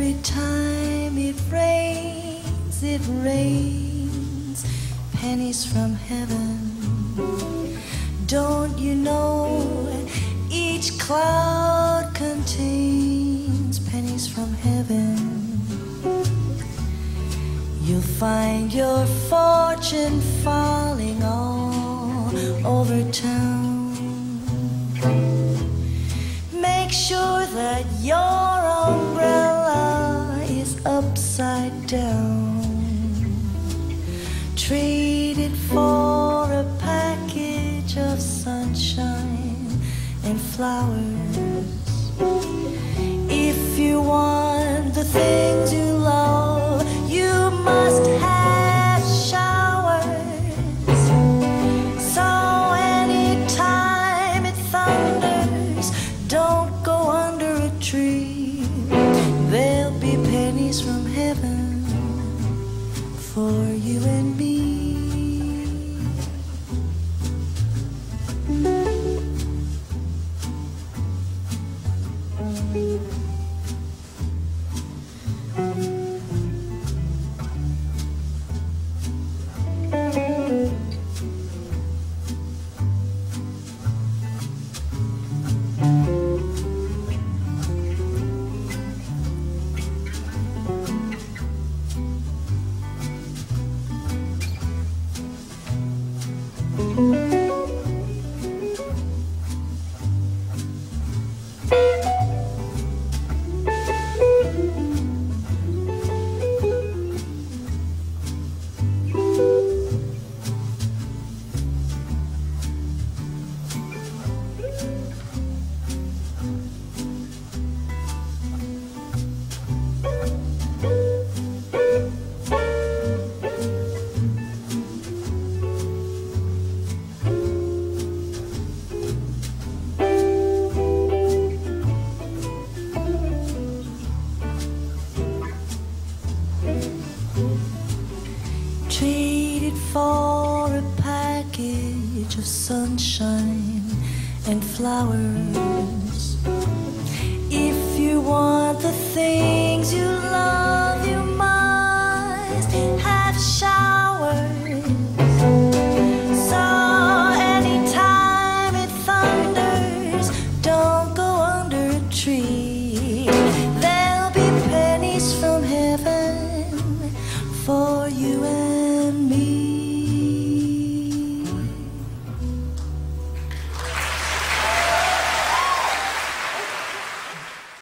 Every time it rains, it rains pennies from heaven. Don't you know each cloud contains pennies from heaven? You'll find your fortune falling all over town. Upside down. Trade it for a package of sunshine and flowers. If you want the things for you and me. Bye. For a package of sunshine and flowers.